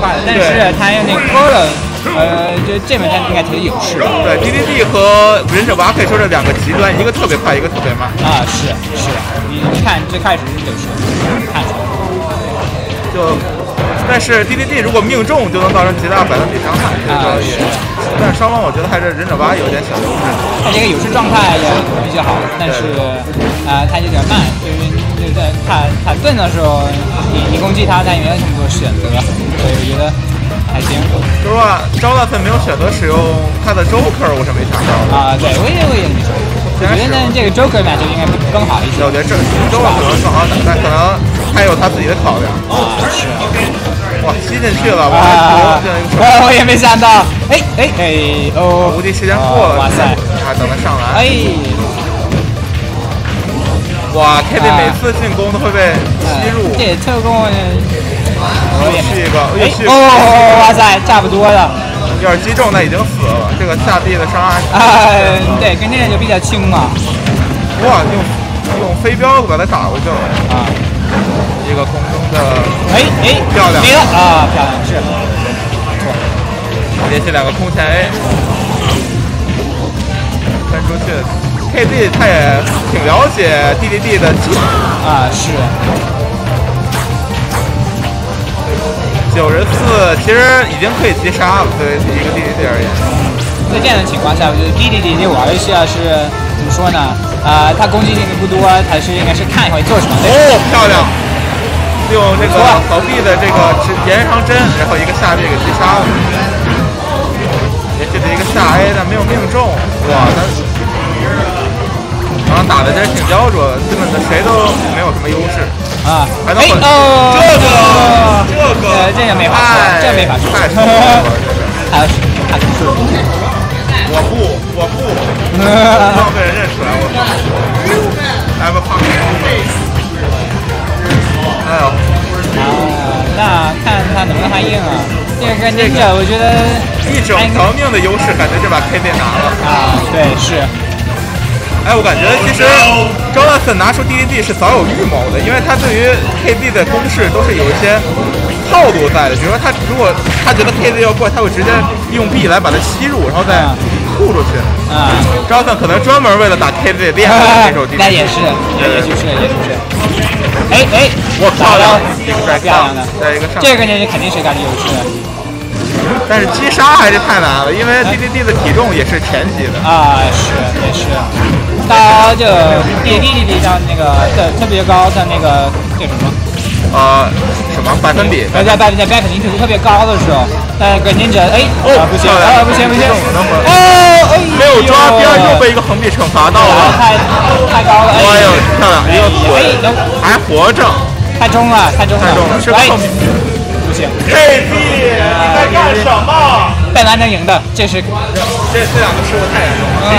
快的，但是他用那个 c o l 呃，就这门他应该挺有势的。对，DDD 和忍者蛙可以说是两个极端，一个特别快，一个特别慢。啊，是是，你看最开始就是看出来，就，但是 DDD 如果命中就能造成极大百分比伤害，这个也，但是双方我觉得还是忍者蛙有点小优势。他这个有势状态也比较好，但是啊，他有点慢，就是就是在他他盾的时候，你你攻击他，他也没有那么多选择，所以我觉得。还行。说实话，招大森没有选择使用他的 Joker，我是没想到的啊。对，我也我也没想到。我觉得呢，这个 Joker 版就应该更好一些。我觉得这 Joker 可能更好打，但可能他有他自己的考量。啊，是。哇，吸进去了！哇，我也没想到。哎哎哎哦！无敌时间过了，哇塞！还等他上来。哎。哇，K D 每次进攻都会被吸入。这特工。又是一个，哦，哇塞，差不多了。要是击中，那已经死了。这个下臂的伤害，哎，对，跟这个就比较轻嘛。哇，用用飞镖把它打过去了。啊，一个空中的，哎哎，漂亮，没了啊，漂亮，是，错，连续两个空前 A，KD 他也挺了解 DDD 的技啊，是。九十四其实已经可以击杀了，对于一个 DDD 而言。在这样的情况下，我觉得 DDD 这玩游戏啊是怎么说呢？啊，他攻击性不多，还是应该是看一会做什么。哦，漂亮！用这个逃避的这个延长针，然后一个下臂给击杀了。连续的一个下 A，但没有命中。哇，他。然后打的真是挺焦灼，基本的谁都没有什么优势啊！还能混这个这个这也没法说，这没法说，太帅了！还还不是我不我不，刚被人认出来我。来吧，胖子！哎呦！啊，那看他能不能还硬啊？这个这个，我觉得一整条命的优势，感觉这把 KD 拿了啊！对，是。哎，我感觉其实 Jonathan 拿出 DDD 是早有预谋的，因为他对于 K Z 的攻势都是有一些套路在的。比如说，他如果他觉得 K Z 要过，他会直接用 B 来把它吸入，然后再吐出去。啊，Jonathan 可能专门为了打 K Z 练的这手 DDD。那也是，也许是，也许是。哎哎，我漂亮，漂亮的，在一个上，这个呢肯定是占优势。但是击杀还是太难了，因为 DDD 的体重也是前几的。啊，是，也是。他就 D D D 上那个特特别高的那个叫什么？呃，什么？百分比？在在在在百分比特特别高的时候，但跟忍者哎，哦不行啊不行不行，哦哎没有抓边又被一个横臂惩罚到了，太太高了，哎呦。漂亮，一个腿还活着，太重了太重了，太重了，是个横臂，不行，K D 你在干什么？本来能赢的，这是这这两个失误太严重了。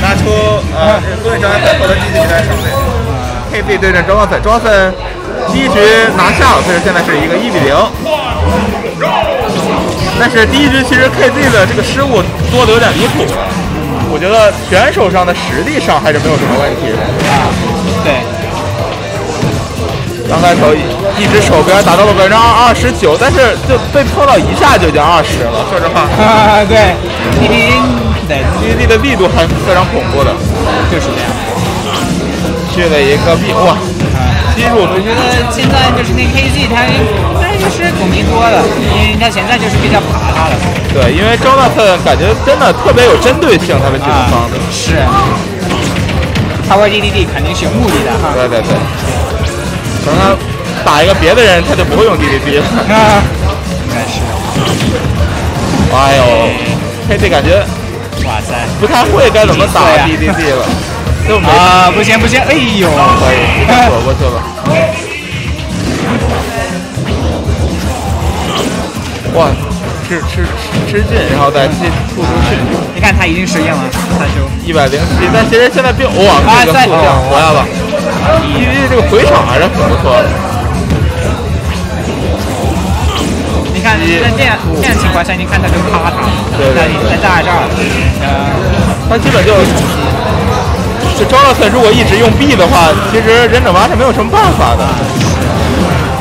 拿出呃，攻略招安赛获得积极比赛胜利。KB 对阵庄万森，庄万森第一局拿下了，所以现在是一个一比零。但是第一局其实 KZ 的这个失误多的有点离谱了，我觉得选手上的实力上还是没有什么问题的。啊，对。刚开手一只手边达到了百分之二二十九，但是就被碰到一下就已经二十了，说实话。啊，对。对，DDD 的力度还是非常恐怖的，就是这样。去了一个 B，哇，吸入。我觉得现在就是那 KZ，他他就是攻击多了，因为他现在就是比较怕他了。对，因为 Jonathan 感觉真的特别有针对性，他们这种方的。是。他玩 DDD 肯定是有目的的哈。对对对。等他打一个别的人，他就不会用 DDD 了。应该是。哎呦，KZ 感觉。哇塞，不太会该怎么打 DDD 了，就没啊，不行不行，哎呦，可以，躲过去了。哇，吃吃吃进，然后再踢突出去。你看他已经实验了，他就一百零七，但其实现在并哇，这个回来了，DDD 这个回场还是很不错的。看，在这样这样情况下，你看他就趴他，在在大这儿，呃，他基本就就 Jonathan 如果一直用 B 的话，其实忍者蛙是没有什么办法的。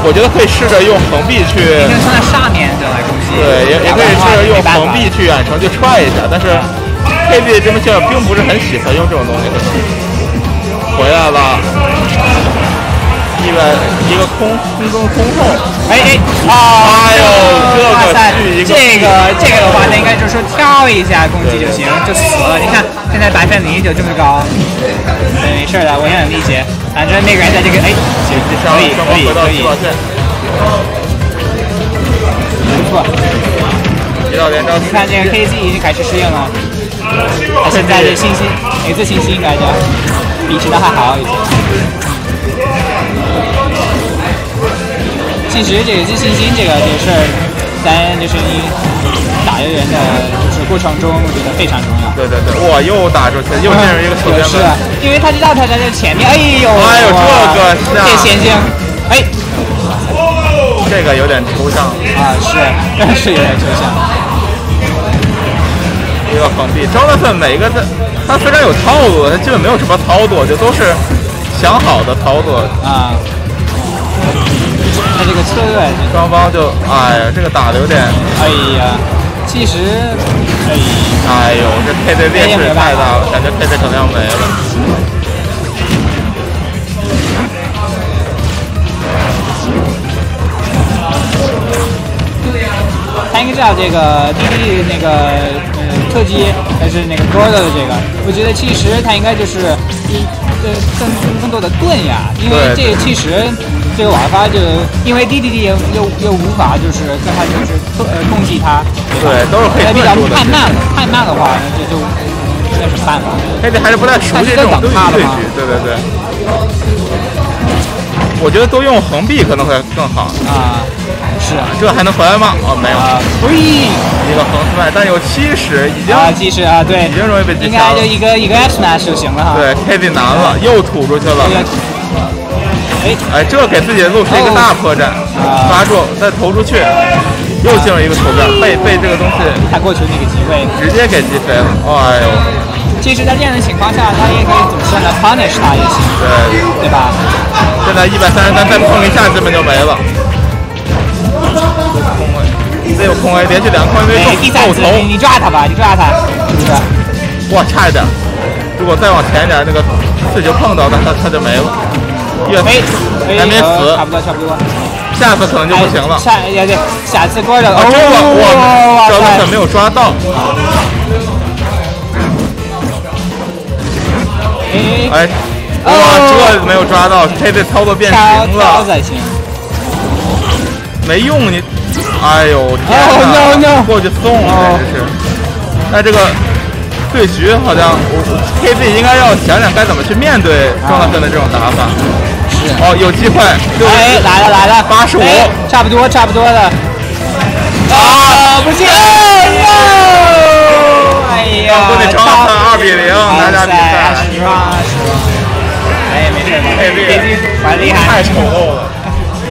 我觉得可以试着用横臂去，你可以从那上面就来攻击。对，也也可以试着用横臂去远程去踹一下，但是 KB 这么线并不是很喜欢用这种东西。回来了，一个一个空空中空后，哎哎，哎呦，这个巨一个，这个这个的话，那应该就是说跳一下攻击就行，就死了。你看现在百分比就这么高，对，没事的，我也很理解。反正那个人在这个，哎，行，可以可以可以，不错。一道连招，你看这个 KZ 已经开始适应了，他现在的信心，每次信心应该就比其他还好一些。其实这个自信心这个这个事儿，咱就是你打一个人的就是过程中，我觉得非常重要。对对对，哇，又打出去，又进入一个球边是，因为他知道他在这前面，哎呦，哎呦，这个这先进，哎，这个有点抽象啊，是，是有点抽象。一个封闭，Jonathan 每个他，他非常有套路，他基本没有什么操作，就都是想好的操作啊。这个策略，双方就，哎呀，这个打的有点，哎呀。其实，哎，哎呦，这配对劣势太大了，感觉配对可能要没了。他应该知道这个滴滴那个嗯特技，还是那个 g o r d 的这个，我觉得其实他应该就是一呃更更多的盾呀，因为这其实。这个瓦法就因为 D D D 又又又无法就是跟他就是呃控制他，对，都是可以比较太慢了，太慢的话那就就没什么办法。黑弟还是不太熟悉这种对局，对对对。我觉得都用横臂可能会更好啊。是啊，这还能回来吗？哦，没有。喂，一个横四麦，但有七十，已经啊七十啊，对，已经容易被击杀了应该就一个一个 smash 就行了哈。对，K D 难了，又吐出去了。哎，这给自己的路是一个大破绽，抓住再投出去，又进入一个球边，被被这个东西他过去那个机会直接给击飞了。哎呦，其实，在这样的情况下，他也可以怎么说呢？punish 他也行，对对吧？现在一百三十三，再碰一下基本就没了。空位没有空位连续两个空 A 中，后头你抓他吧，你抓他，是不是？哇，差一点，如果再往前一点，那个刺球碰到，他他他就没了。岳飞还没死，差不多差不多，下次可能就不行了。下也对，下次过了。哦，我这个没有抓到。哎，哇，这没有抓到，他得操作变形了。没用你，哎呦天哪！过去送了，真是。那这个。对局好像，K Z 应该要想想该怎么去面对庄大森的这种打法。是。哦，有机会。哎，来了来了，八十五，差不多差不多的。啊，不行！哎呀！都得庄大森二比零拿下比赛。十八十八。哎，没事，K Z，蛮厉害。太丑陋了。